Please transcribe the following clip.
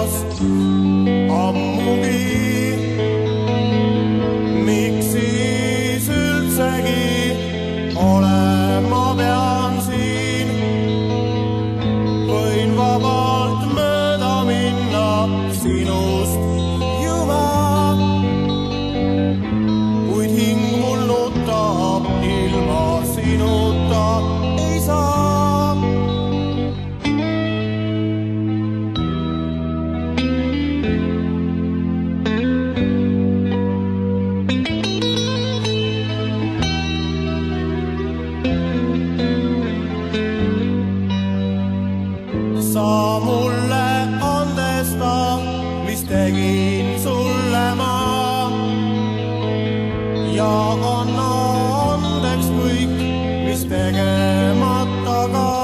ajast ammugi. miks siis üldsegi olema pean siin? võin vabalt mööda minna sinust sa mulle andesta, mis tegin sulle ma. ja anna andeks kõik, mis tegemata ka.